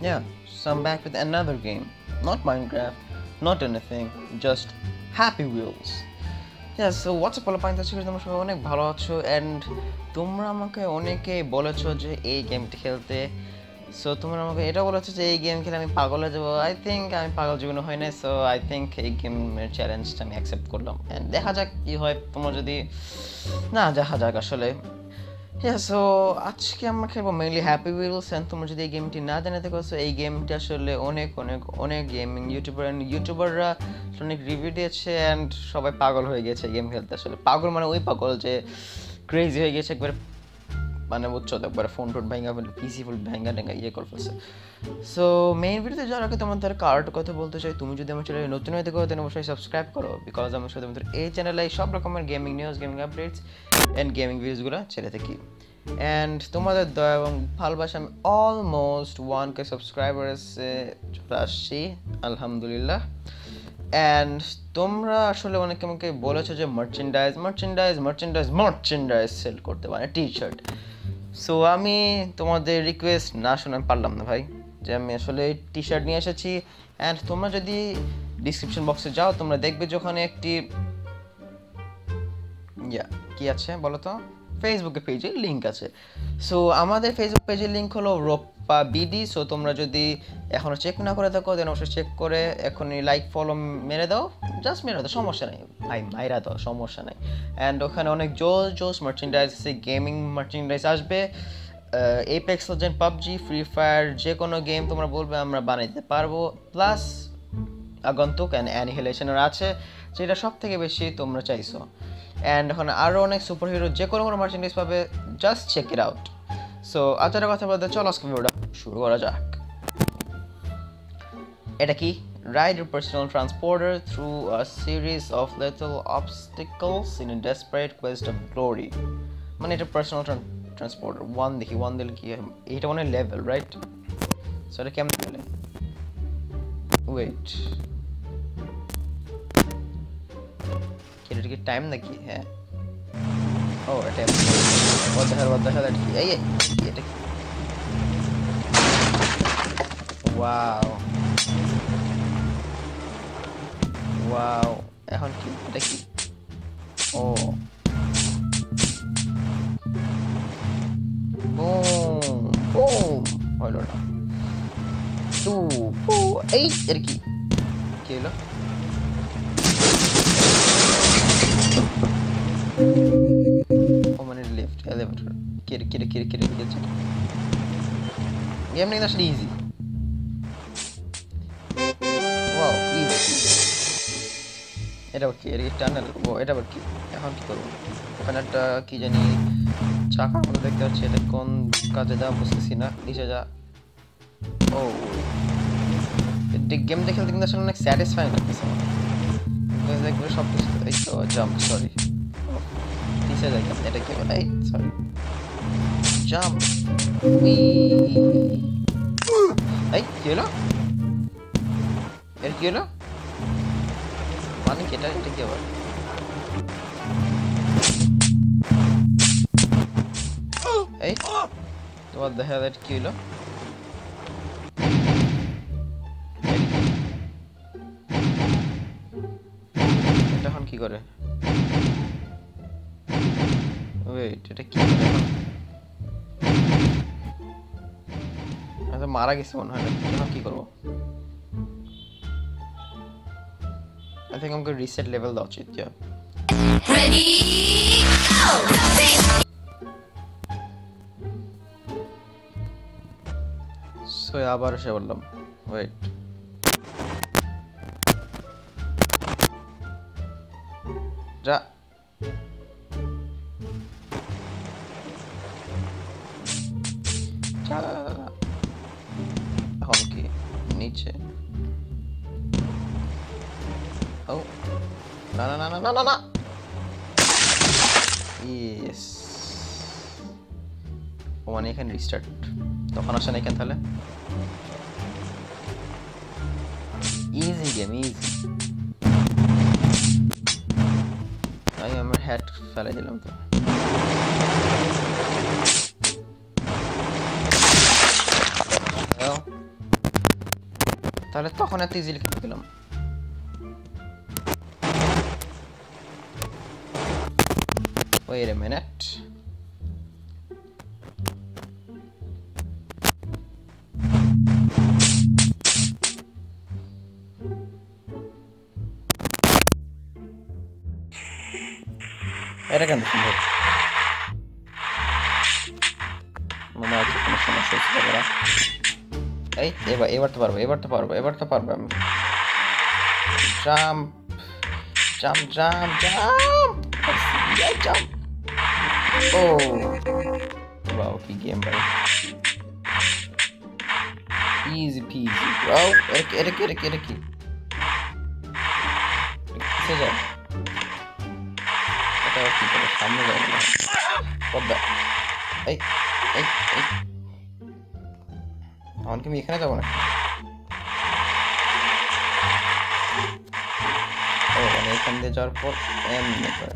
Yeah, so I'm back with another game. Not Minecraft, not anything, just Happy Wheels. So what's up all পাইন তাছি তোমরা সবাই অনেক ভালো আছো অ্যান্ড তোমরা আমাকে অনেকে বলেছ যে এই গেমটি খেলতে। সো তোমরা আমাকে এটা বলেছ যে এই গেম খেলে আমি পাগল হয়ে যাব। আই থিঙ্ক আমি পাগল জীবনে হয় না সো আই থিঙ্ক এই গেমের চ্যালেঞ্জটা আমি অ্যাকসেপ্ট করলাম। অ্যান্ড দেখা যাক কী হয় তোমরা যদি না দেখা যাক আসলে। হ্যাঁ সো আজকে আমরা খেলব মেইনলি হ্যাপি উইলস অ্যান্ড তোমরা যদি এই গেমটি না জানে থাকো সো এই গেমটি আসলে অনেক অনেক অনেক গেমিং ইউটিউবার ইউটিউবাররা অনেক রিভিউ দিয়েছে অ্যান্ড সবাই পাগল হয়ে গেছে গেম খেলতে। আসলে পাগল মানে ওই পাগল যে ক্রেজি হয়ে গেছে, একবারে মানে বুঝছ? একবারে ফোন টোন ভেঙা ফেলে পিসি ফুল ভেঙা টেঙ্গা ইয়ে করে ফেলছে। সো মেইন ভিডিওতে যাওয়ার আগে তোমাদের কার্ড কথা বলতে চাই। তুমি যদি আমার চ্যানেলে নতুন হয়ে থাকো, তাহলে অবশ্যই সাবস্ক্রাইব করো। বিকজ আমি শুধুমাত্র এই চ্যানেলে সব রকমের gaming news gaming updates and gaming ভিডিওসগুলো ছেড়ে থাকি। অ্যান্ড তোমাদের দয়া এবং ভালোবাসা, আমি অলমোস্ট ওয়ান কে সাবস্ক্রাইবার এসে চলে আসছি, আলহামদুলিল্লাহ। অ্যান্ড তোমরা আসলে অনেকে আমাকে বলেছ যে merchandise merchandise merchandise merchandise sell করতে পারে টি শার্ট সো আমি তোমাদের রিকোয়েস্ট না শুনে পারলাম না ভাই যে আমি আসলে টি শার্ট নিয়ে এসেছি অ্যান্ড তোমরা যদি ডিসক্রিপশন বক্সে যাও, তোমরা দেখবে যে ওখানে একটি ইয়া, কি আছে বলো তো? ফেসবুকে পেজে লিঙ্ক আছে। সো আমাদের ফেসবুক পেজের লিঙ্ক হলো রোপ্পা বিডি সো তোমরা যদি এখনও চেক না করে থাকো দেন অবশ্যই চেক করে এখনই লাইক ফলো মেরে দাও। জাস্ট মেরে দাও, সমস্যা নেই। ভাই, মাইরা দাও, সমস্যা নেই। অ্যান্ড ওখানে অনেক জোস জোস মার্চেন্ডাইজ আছে গেমিং মার্চেন্ডাইজ আসবে। Apex Legend PUBG Free Fire যে কোনো গেম তোমরা বলবে, আমরা বানাইতে পারব। প্লাস আগন্তুক অ্যান্ড অ্যানিহিলেশনের আছে, যেটা সব থেকে বেশি তোমরা চাইছো। অ্যান্ড ওখানে আরও অনেক সুপার হিরো যে কোনো কোনো মার্চেন্ডাইজ পাবে just check it out so আচারা কথা বলতে চলো আজকে ভিডিওটা শুরু করা যাক। এটা কি? Ride your personal transporter through a series of little obstacles in a desperate quest of glory. মানে এটা পার্সোনাল ট্রান্সপোর্টার ওয়ান দেখি ওয়ান দিলে কি হয়? এইটা মনে হয় লেভেল রাইট সো এটা কেমন গেলে ওয়েট এটা কি টাইম নাকি? হ্যাঁ? ও এটা what the hell what the hell এটা কি এই এই, এটা কি ওয়াও ওয়াও এখন কি এটা কি ও বুম বুম হলো না টু পু এই এটা কি কি হলো এলিভেটর কিরে কিরে কিরে কিরে কি আছে গেম নাকি আসলে ইজি ওয়াও ইজি এটা আবার কি এটা ও এটা আবার কি এখন কি করব? ওখানে একটা কি জানি চাকার মতো দেখতে পাচ্ছি, এটা কোন কাজে যা বুঝতেছি না, নিচে যা। ও গেমটা খেলতে কিন্তু আসলে অনেক স্যাটিসফাইং লাগতেছে আমার। দেখবে সব কিছু এই তো জাম্প সরি নিচে যাই, এটা কি? বলে এই সরি জাম্প এই কি হলো এর কি হলো মানে কি এটা এটা কি আবার এই তোমার দেখা এটা কি হলো এটা এখন কি করে ওয়েট এটা কি করে এখন? আমি তো মারা গেছে মনে হয় না এখন কি করব I think আমাকে রিসেট লেভেল দেওয়া উচিত yeah. Ready, go! সো আবার এসে বললাম ওয়েট যা যা। না না না না না না না ইয়েস ও মানে এখানে রিস্টার্ট তখন আসে না এখানে তাহলে ইজি গেম ইজি আমি আমার হ্যাট ফেলে দিলাম তো Well, তাহলে তখন এত ইজিলি খেতে দিলাম Wait a minute. এটা কেন সুন্দর মনে হচ্ছে কোনো সমস্যা হচ্ছে না এই এবার এবার তো পারব এবার তো পারব এবার তো পারব আমি jump jump jump jump jump Oh. Wow, que game, bro. Easy peasy, bro. Erek, erek, erek, erek. Erek, erek. Até aqui, pelo samu, velho. Foda. Ai, ai, ai. আমাকে আমি এখানে যাবো না ও মানে এখান দিয়ে যাওয়ার পর এমনি করে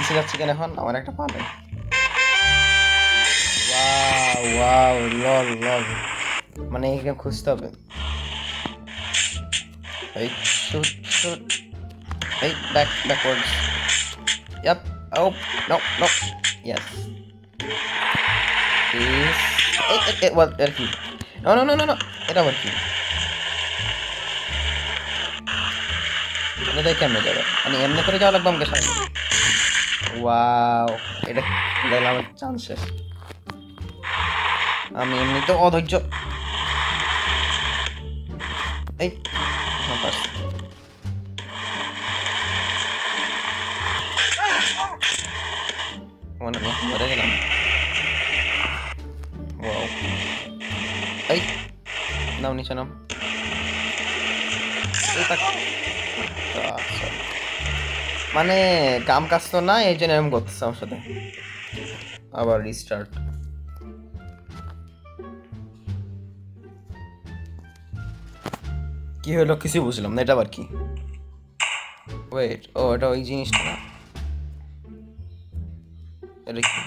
দিতে যাচ্ছি কেন এখন? আমার একটা পা নেই মানে এখানে খুঁজতে হবে। মানে এমনি করে যাওয়া লাগবে আমাকে সাহায্য ওয়াও এটা গেল আমার চান্স শেষ আমি এমনিতে অধৈর্য এই হ্যাঁ, পারছি। মানে আমি মরে গেলাম ওয়াও এই নাম নিচে নাম এই তাক আচ্ছা। মানে কাম কাজ তো না এই জন্য এরকম করতেছে আমার সাথে। আবার রিস্টার্ট কি হলো? কিছু বুঝলাম না, এটা আবার কি? ওয়েট ও, এটা ওই জিনিসটা না। এটা কি?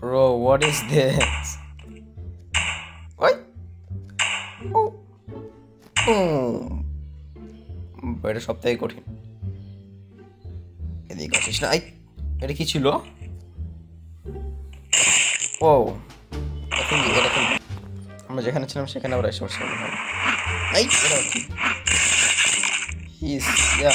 ব্রো হোয়াট ইজ দিস ওই! ও! এটা সব থেকে কঠিন। এদিকে না? এটা কি ছিল? ও এখন কি? আমরা যেখানে ছিলাম সেখানে আবার এসে বসে এই ইয়া।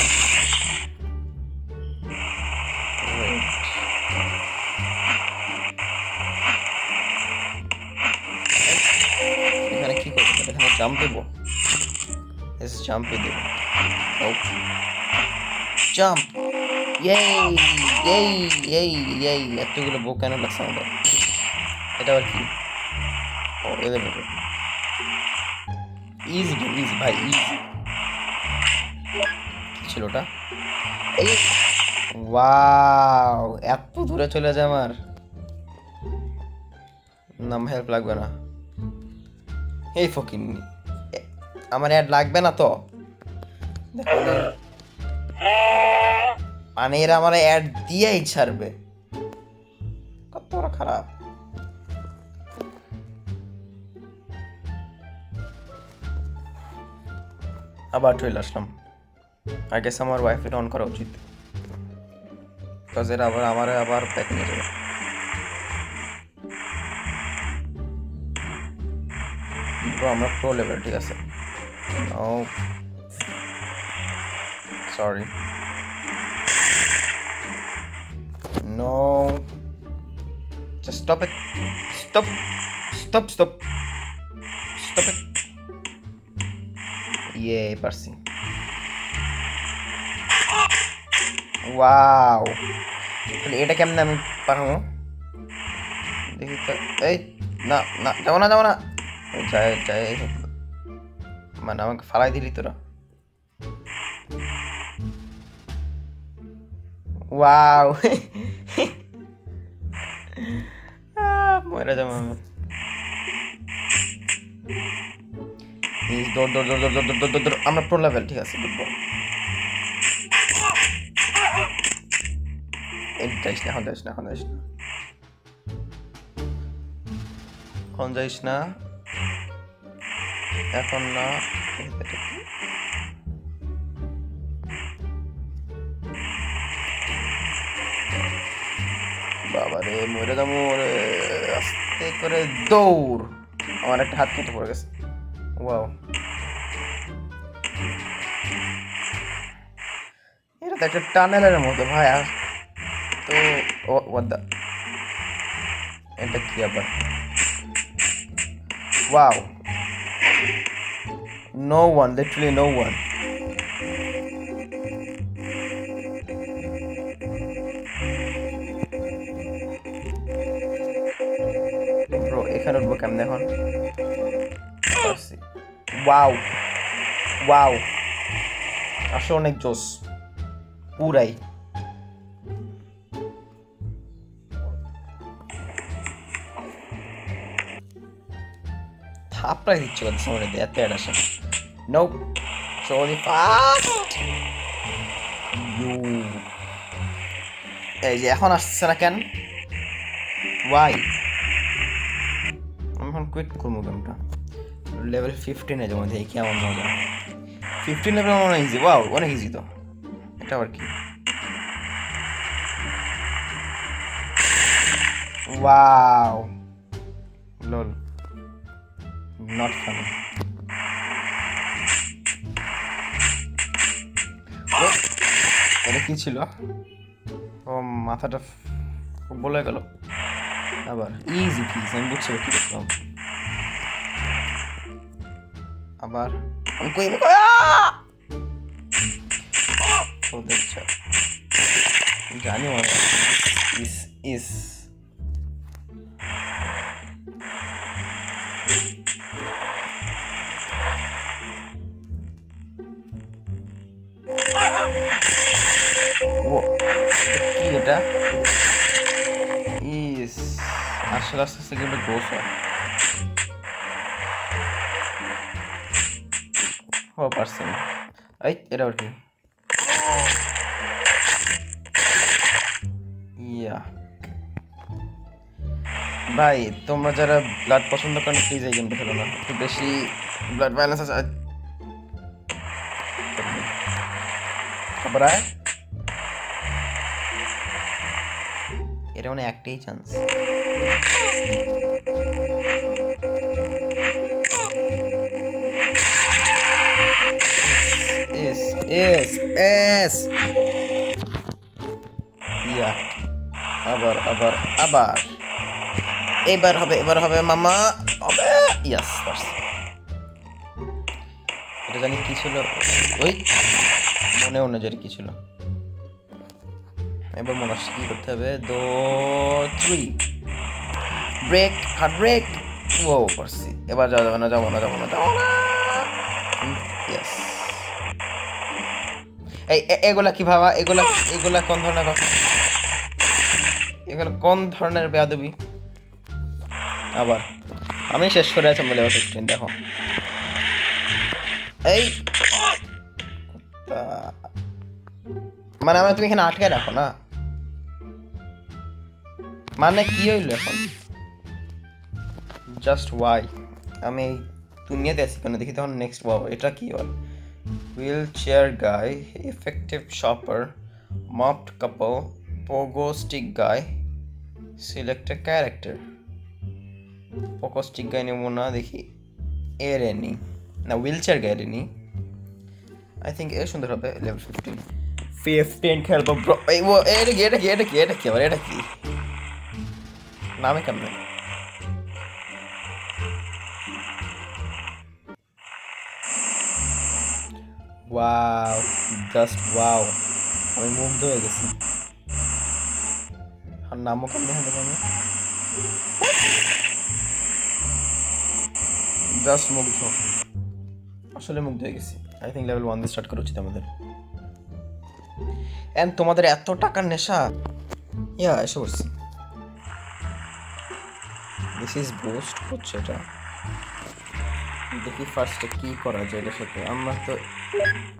এখানে কি করব? এখানে জাম্প দেবো? এসে জাম্পে দেবো। জাম্প এই এই এই এই এতগুলো বউ কেন লাগছে এটা আবার কি ও এদের মতো ইজি গেম ভাই ইজি ছিল ওটা এই ওয়াও এত দূরে চলে যায় আমার নাম হেল্প লাগবে না এই ফকিন আমার অ্যাড লাগবে না তো মানে এরা আমার অ্যাড দিয়েই ছাড়বে। কত বড় খারাপ। আবার চলে আসলাম। আগে আমার ওয়াইফাই অন করা উচিত। বিকজ এরা আবার আমার আবার প্যাক নিয়ে যাবে। আমরা প্রো লেভেল ঠিক আছে? ও sorry stop it. Stop. Stop stop. Stop it. ইয়ে পারছি ওয়াও তাহলে এটা কেমনে আমি পারব? দেখি তো। এই, না না, যাব না যাব না। যাই যাই মানে আমাকে ফালাই দিলি তোরা। ওয়াও মরে যাব আমি দৌড় দৌড় দৌড় দৌড় দৌড় দৌড় দৌড় দৌড় আমরা প্রো লেভেল ঠিক আছে এই যাইস না এখন যাইস না এখন যাইস না এখন যাইস না এখন না এটা কি? বাবারে মরে যাব রে আস্তে করে দৌড়। আমার একটা হাত কেটে পড়ে গেছে। ওয়াও এটা তো একটা টানেলের মতো ভাই, আর তো what the এটা কি আবার wow no one literally no one wow wow আসলে অনেক জোস। পুরাই। থাপড়া দিচ্ছে ওদের সামনে দিয়ে এত আসে নো চলি ফাস্ট ইউ এই যে এখন আসছে না কেন? ওয়াই আমি এখন কুইট করব গেমটা লেভেল ফিফটিনে যেমন দেখি কেমন মজা? ফিফটিন লেভেল অনেক ইজি ওয়াও অনেক ইজি তো। এটা আবার কি? ওয়াও লল নট ফানি এটা কি ছিল? ও, মাথাটা বলে গেল। আবার ইজি প্লিজ আমি বুঝছি কি করলাম আবার জানি ইস ইস। ও কি এটা? ইস আসলে আস্তে আস্তে গেমটা গোস হয়। ও পারছেন এই এটা আবার কি ইয়া ভাই তোমরা যারা ব্লাড পছন্দ করো প্লিজ এই গেমটা খেলো না একটু বেশি ব্লাড ব্যালেন্স আছে আবার আয়। এটা মানে একটাই চান্স এস এস ইয়া আবার আবার আবার এবার হবে এবার হবে মামা হবে ইয়াস এটা জানি কি ছিল ওই মনে অনুযায়ী কি ছিল এবার মনে আসছে কি করতে হবে দো থ্রি ব্রেক হার্ড ব্রেক ও পারছি এবার যাওয়া যাবে না যাব না যাব না যাব না এগুলা কি ভাবা? এগুলা এগুলা কোন ধরনের কথা? এগুলো কোন ধরনের বেয়াদবি? আবার, আমি শেষ করে আছি বলে ফিফটিন দেখো। এই মানে আমার তুমি এখানে আটকে রাখো, না? মানে কি হইল এখন? জাস্ট ওয়াই আমি এই কেন? দেখি তখন নেক্সট ওয়াও এটা কি বল wheelchair guy effective shopper moped couple pogo stick guy select a character pogo stick guy নেব না দেখি এর এনি না wheelchair guy any I think এ সুন্দর হবে লেভেল ফিফটিন ফিফটিন খেলব ব্রো এই ও এটা কি এটা কি এটা কি এটা কি আবার এটা কি নামে কেমন ওয়াও জাস্ট ওয়াও আমি মুগ্ধ হয়ে গেছি। আর নামও কেমন হবে আমি? জাস্ট মুগ্ধ। আসলে মুগ্ধ হয়ে গেছি। আই থিঙ্ক লেভেল ওয়ান দিয়ে স্টার্ট করা উচিত আমাদের। এন্ড তোমাদের এত টাকার নেশা। ইয়া এসে পড়ছি। দিস ইজ বুস্ট হচ্ছে এটা। দেখি ফার্স্টে কি করা যায় এটার সাথে। আমরা তো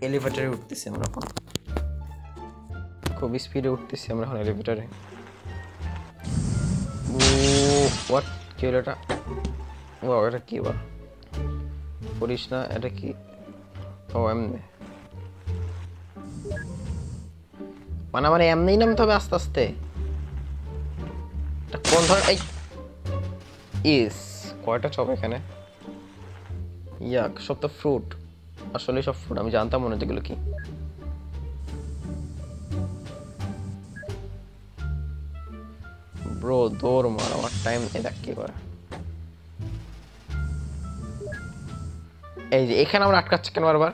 এলিভেটরে উঠতেছি আমরা এখন। খুব স্পিডে উঠতেছি আমরা এখন এলিভেটরে হোয়াট কি হলো এটা? ও এটা কি বা করিস না? এটা কি? ও, এমনি। মানে আমার এমনিই নামতে হবে আস্তে আস্তে। কোন ধরনের ইস, কয়টা চপ এখানে? ইয়াক সব তো ফ্রুট আসলে সব ফ্রুট আমি জানতাম মনে হচ্ছে এগুলো কি। ব্রো দৌড় মার, আমার টাইম নেই দেখ কি করে। এই যে, এখানে আমরা আটকাচ্ছে কেন বারবার?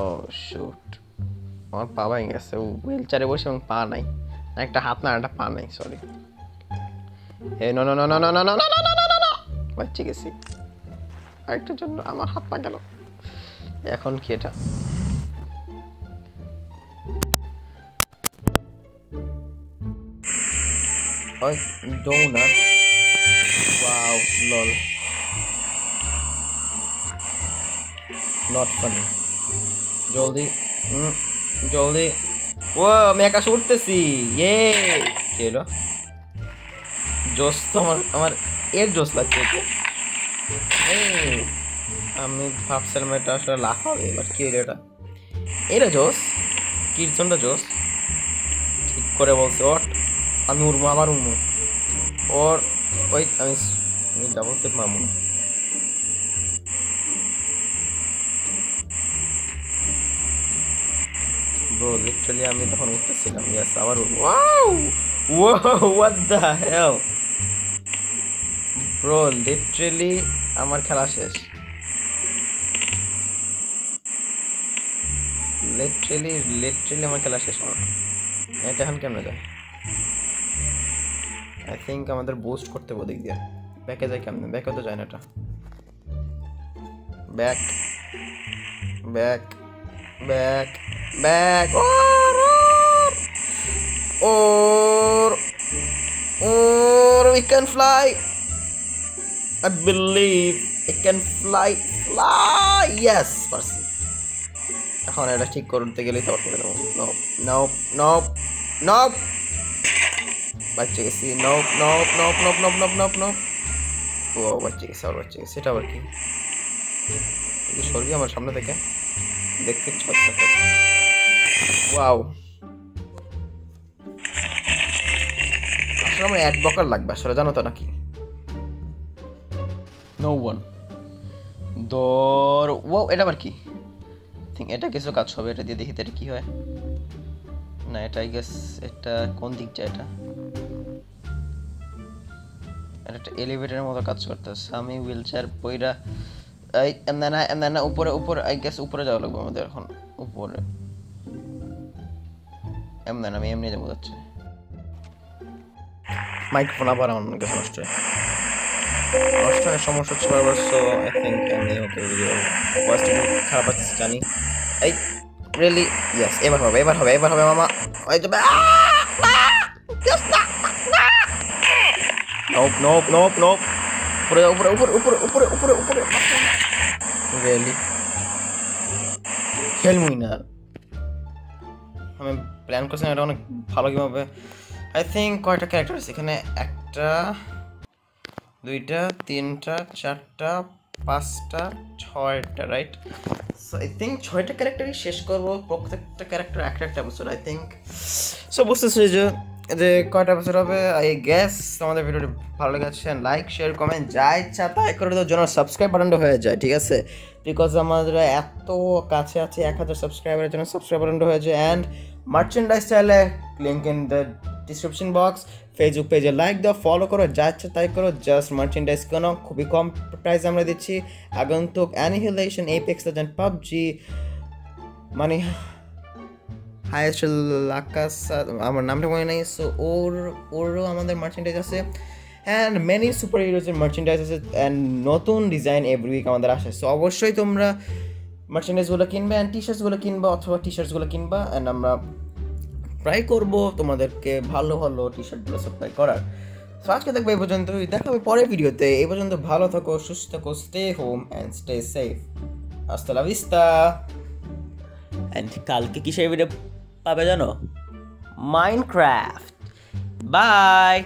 ও শুট আমার পা ভেঙে গেছে হুইল চেয়ারে বসে এবং পা নাই। একটা হাত না একটা পা নাই sorry hey no no no no no no no no no no no বাচ্চা গেছি আরেকটার জন্য আমার হাত পা গেল এখন কি এটা ওই ডোনাট নট ফানি জলদি জলদি ও আমি আকাশে উঠতেছি ইয়ে কি জোস তো আমার আমার এর জোস লাগছে আমি ভাবছিলাম এটা আসলে লাভ হবে এবার কি এটা? এটা জোস? কীর্তনটা জোস? ঠিক করে বলছে, ওর আমি উড়বো আবার উড়বো ওর, ওই আমি ডাবল স্টেপ মারবো না। ব্রো লিটারালি আমি তখন উঠতেছিলাম ইয়েস আবার wow wow what the hell bro literally আমার খেলা শেষ। লিটারালি লিটারালি আমার খেলা শেষ আমার এটা এখন কেমন যায়? আই থিঙ্ক আমাদের বুস্ট করতে হবে দিক দিয়ে। ব্যাকে যায় কেমন? ব্যাকে তো যায় না এটা। Back back back back or or we can fly I believe it can fly fly, yes পারছি এখন এটা ঠিক করতে গেলেই তো করে দেবো। নো নো নো নো বাচ্চা গেছি। No no no no no no no no ও বাচ্চা গেছে আর বাচ্চা গেছে। এটা আবার কি? সরবি আমার সামনে থেকে। দেখতে ছোট্ট ওয়াও আসলে আমার অ্যাড বকার লাগবে, আসলে জানো তো নাকি? নো ওয়ান দর ও এটা আবার কি? থিঙ্ক এটা কিছু কাজ হবে, এটা দিয়ে দেখি এটা কি হয়। না, এটা আই গেস এটা কোন দিক যায় এটা একটা এলিভেটরের মতো কাজ করতেছে। আমি হুইল চেয়ার পইরা এই না না না উপরে উপরে আই গেস উপরে যাওয়া লাগবে আমাদের এখন। উপরে। এমন না আমি এমনি যাব যাচ্ছে। মাইক্রোফোন আবার আমার কাছে নষ্ট হয় সমস্যা হচ্ছে বারবার সো আই থিঙ্ক আমি ওকে ভিডিও ভয়েস খারাপ আসছে জানি। এই রিয়েলি ইয়েস এবার হবে এবার হবে এবার হবে, মামা। ওই যাবে নোপ নোপ নোপ নোপ উপরে উপরে উপরে উপরে উপরে উপরে উপরে। রিয়েলি খেলমুই না। আমি প্ল্যান করছিলাম এটা অনেক ভালো কীভাবে। আই থিঙ্ক কয়টা ক্যারেক্টার আছে এখানে একটা দুইটা, তিনটা, চারটা, পাঁচটা, ছয়টা রাইট সো আই থিঙ্ক ছয়টা ক্যারেক্টারই শেষ করব। প্রত্যেকটা ক্যারেক্টার একটা একটা বছর আই থিঙ্ক সো বুঝতেছি যে যে কয়টা বছর হবে? আই গ্যাস তোমাদের ভিডিওটি ভালো লেগেছে লাইক শেয়ার কমেন্ট যা ইচ্ছা, তাই করে দেওয়ার জন্য সাবস্ক্রাইব বাটনটা হয়ে যায়, ঠিক আছে? বিকজ আমাদের এত কাছে আছে, এক হাজার সাবস্ক্রাইবারের জন্য সাবস্ক্রাইব বাটনটা হয়ে যায়। অ্যান্ড মার্চেন্ডাইজ চাইলে link in the description box Facebook পেজে লাইক দাও ফলো করো, যা ইচ্ছা তাই করো জাস্ট মার্চেন্ডাইজ কেনো, খুবই কম প্রাইস আমরা দিচ্ছি। আগন্তুক অ্যানিহিলেশন এপেক্স লেজেন্ড পাবজি মানে হায়েস্ট লাকাস, আমার নামটা মনে নেই সো ওর, ওরও আমাদের মার্চেন্ডাইজ আছে। অ্যান্ড মেনি সুপার হিরোজের মার্চেন্ডাইজ আছে অ্যান্ড নতুন ডিজাইন এভরি উইক আমাদের আসে। সো অবশ্যই তোমরা মার্চেন্ডাইজগুলো কিনবে অ্যান্ড টি শার্টসগুলো কিনবা, অথবা টি শার্টসগুলো কিনবা অ্যান্ড আমরা ট্রাই করব, তোমাদেরকে ভালো ভালো টি শার্টগুলো সাপ্লাই করার। সো আজকে দেখব এই পর্যন্ত দেখা হবে পরের ভিডিওতে। এই পর্যন্ত ভালো থাকো, সুস্থ থাকো stay home and stay safe আস্তা লাভিস্তা অ্যান্ড কালকে কিসের ভিডিও পাবে জানো? Minecraft by